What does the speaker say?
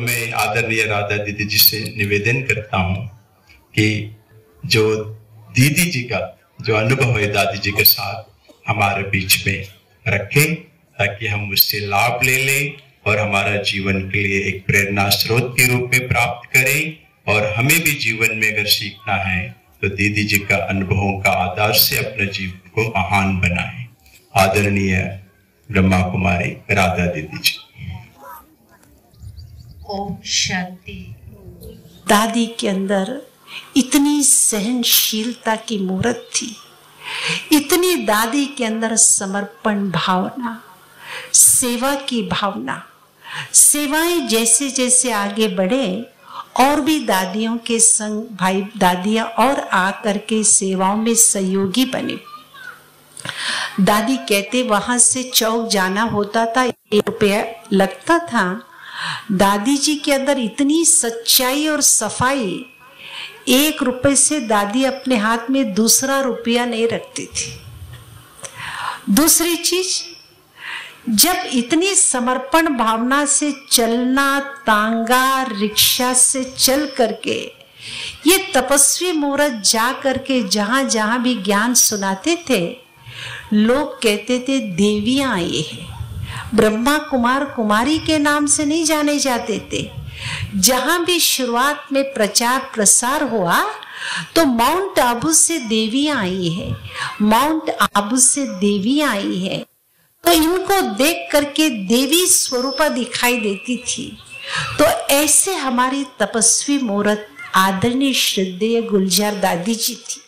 तो मैं आदरणीय राधा दीदी जी से निवेदन करता हूँ कि जो दीदी जी का, जो अनुभव है दादी जी के साथ, हमारे बीच में रखें, ताकि हम उससे लाभ ले लें और हमारा जीवन के लिए एक प्रेरणा स्रोत के रूप में प्राप्त करें। और हमें भी जीवन में अगर सीखना है तो दीदी जी का अनुभवों का आधार से अपने जीवन को महान बनाए। आदरणीय ब्रह्मा कुमारी, राधा दीदी जी। ओम शांति दादी के अंदर इतनी सहनशीलता की मूर्त थी, इतनी दादी के अंदर समर्पण भावना, सेवा की भावना, सेवाएँ जैसे जैसे आगे बढ़े, और भी दादियों के संग भाई, दादियाँ और आकर के सेवाओं में सहयोगी बने। दादी कहते, वहाँ से चौक जाना होता था, एक रुपया लगता था दादी जी के अंदर इतनी सच्चाई और सफ़ाई, एक रुपए से दादी अपने हाथ में दूसरा रुपया नहीं रखती थी। दूसरी चीज़, जब इतनी समर्पण भावना से चलना, तांगा, रिक्शा से चल करके, ये तपस्वी मुहूर्त जा करके जहाँ जहाँ भी ज्ञान सुनाते थे, लोग कहते थे, देवियाँ आई है। ब्रह्मा कुमार कुमारी के नाम से नहीं जाने जाते थे। जहाँ भी शुरुआत में प्रचार प्रसार हुआ तो माउंट आबू से देवियाँ आई है। माउंट आबू से देवियाँ आई है। तो इनको देख करके देवी स्वरूपा दिखाई देती थी। तो ऐसे हमारी तपस्वी मूर्त आदरणीय श्रद्धेय गुलजार दादी जी थी।